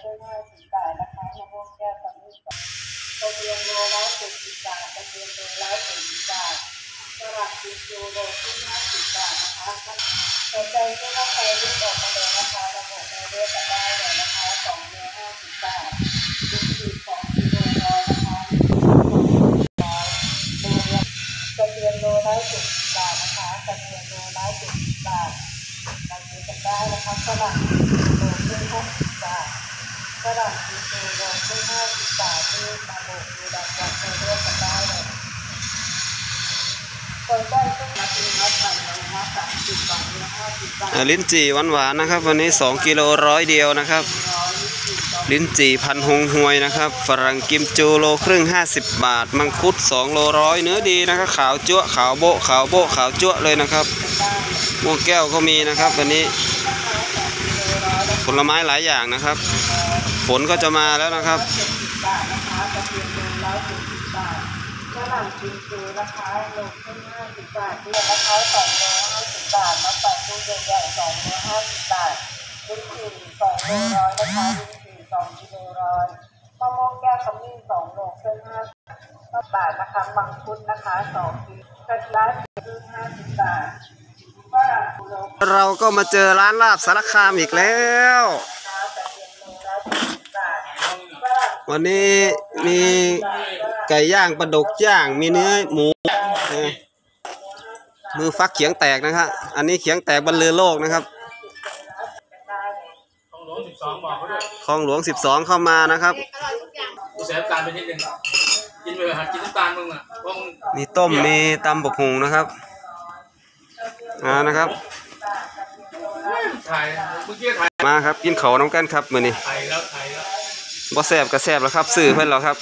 ขึ้นห้าสิบบาทนะคะมะม่วงแก้วตอนนี้ตะเกียงโลละเจ็ดสิบบาทตะเกียงโลละเจ็ดสิบบาทสลัดกินจูโลขึ้นห้าสิบบาทนะคะสนใจก็ว่าใครรีบออกมาเลยนะคะระบบในเลือกกันได้เลยนะคะสองโลห้าสิบบาทลูกชิ้นสองกิโลร้อยนะคะกชิ้นสลร้อยโลละเทียมโลละเจ็ดสิบบาทนะคะกระเทียมโลละเจ็ดสิบบาทเราซื้อกันได้นะคะฝรั่งโลขึ้นห้าสิบบาท ฝรั่งกิโลโลขึ้นห้าสิบบาทที่มาโบกดูดักจับเลือกกันได้เลยคนได้ก็มาซื้อมาใส่เลยนะสามสิบบาทนะห้าสิบบาทลิ้นจี่หวานๆนะครับ วันนี้2กิโลร้อยเดียวนะครับ ลิ้นจี่พันหงหวยนะครับ ฝรั่งกิมจูโลครึ่ง 50 บาท มังคุด2โลร้อยเนื้อดีนะครับ ขาวจั่วขาวโบะขาวโบะขาวจั่วเลยนะครับม่วงแก้วก็มีนะครับวันนี้ผลไม้หลายอย่างนะครับ ฝนก็จะมาแล้วนะครับเจ็ดสิบบาทนระเทียมโลละเจ็ดสิบบาทฝรั่งกิมจูนะคะโลขึ้นห้าสิบบาทเดียวนะคะสองโลห้าสิบบาทมาใส่ตู้ใหญ่ๆสองโลห้าสิบบาทลิ้นจี่สองโลร้อยนะคะลิ้นจี่สองกิโลร้อยมะม่วงแก้วขมิ้นสองโลครึ่งห้าสิบบาทนะคะมังคุดนะคะสองกิโลกระลาครึ่งห้าสิบบาทฝรั่งกิโลเราก็มาเจอร้านลาบสารคามอีกแล้ว วันนี้มีไก่ย่างปลาดุกย่าง มีเนื้อหมูมือฟักเขียงแตกนะครับ อันนี้เขียงแตกบรรลือโลกนะครับได้เลองหลวงสิบสองบอกเขาด้วยคลองหลวง12เข้ามานะครับกูเสียน้ำตาลไปนิดนึงกินไปหัดกินน้ำตาลมึงอะต้องมีต้มมีตำบกหุงนะครับอ่านะครับ มาครับกินเขาน้ำกันครับมือนี้ บ่แซบก็แซบแล้วครับ ซื้อเพื่อนแล้วครับ